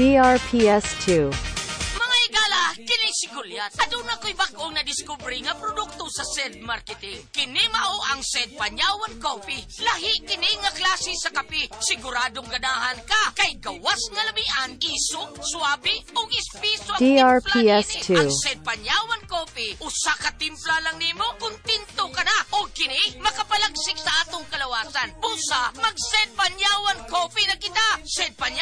DRPS2. Mga igala, kini si Goliath. Aduna ko'y bagong na-discovery nga produkto sa SED Marketing. Kini mao ang SED Panyawan Coffee. Lahi kini nga klase sa kape. Siguradong ganahan ka. Kay gawas nga lamian, isok, swabe, o ispiso ang DRPS2. Ang SED Panyawan Coffee. Usa ka timpla lang nimo, kuntinto ka na. O kini, makapalagsik sa atong kalawasan. Busa, mag-SED Panyawan Coffee na kita. SED Panyawan